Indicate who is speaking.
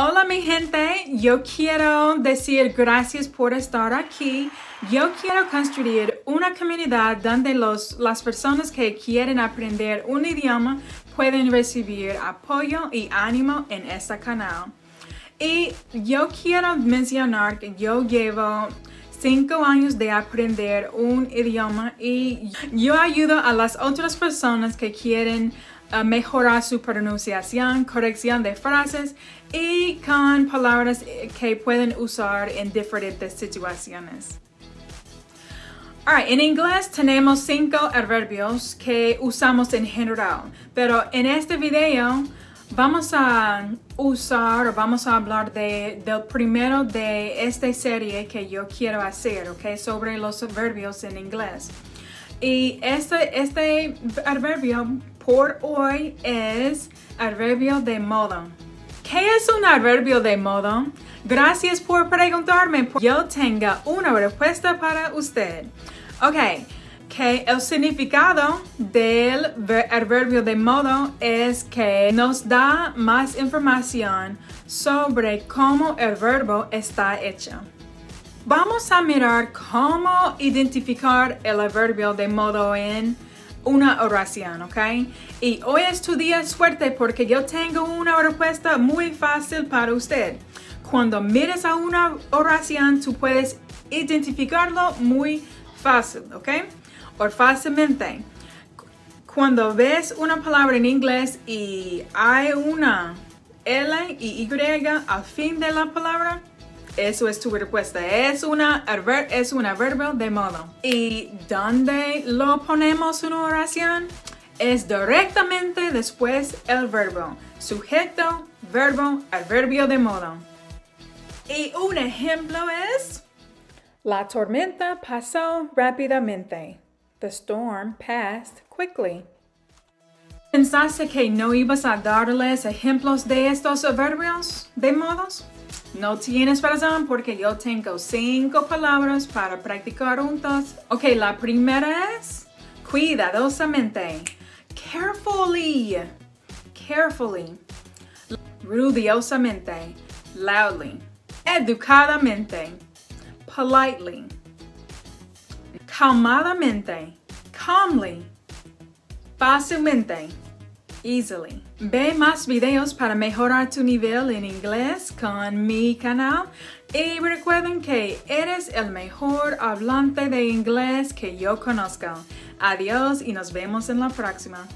Speaker 1: Hola mi gente, yo quiero decir gracias por estar aquí. Yo quiero construir una comunidad donde los, las personas que quieren aprender un idioma pueden recibir apoyo y ánimo en este canal. Y yo quiero mencionar que yo llevo cinco años de aprender un idioma y yo ayudo a las otras personas que quieren mejorar su pronunciación, corrección de frases y con palabras que pueden usar en diferentes situaciones. en inglés tenemos cinco adverbios que usamos en general, pero en este video vamos a usar o vamos a hablar de, del primero de esta serie que yo quiero hacer, ¿ok? Sobre los adverbios en inglés. Y este, este adverbio por hoy es adverbio de modo. ¿Qué es un adverbio de modo? Gracias por preguntarme. Yo tengo una respuesta para usted. Ok, que el significado del adverbio de modo es que nos da más información sobre cómo el verbo está hecho. Vamos a mirar cómo identificar el adverbio de modo en una oración, ¿ok? Y hoy es tu día suerte porque yo tengo una respuesta muy fácil para usted. Cuando mires a una oración, tú puedes identificarlo muy fácil, ¿ok? O fácilmente. Cuando ves una palabra en inglés y hay una L y Y al fin de la palabra, eso es tu respuesta. Es una, es un adverbio de modo. ¿Y dónde lo ponemos en una oración? Es directamente después el verbo. Sujeto, verbo, adverbio de modo. Y un ejemplo es... La tormenta pasó rápidamente. The storm passed quickly. ¿Pensaste que no ibas a darles ejemplos de estos adverbios de modos? No tienes razón porque yo tengo cinco palabras para practicar juntos. Ok, la primera es cuidadosamente. Carefully. Carefully. Rudiosamente. Loudly. Educadamente. Politely. Calmadamente. Calmly. Fácilmente Ve más videos para mejorar tu nivel en inglés con mi canal y recuerden que eres el mejor hablante de inglés que yo conozco. Adiós y nos vemos en la próxima.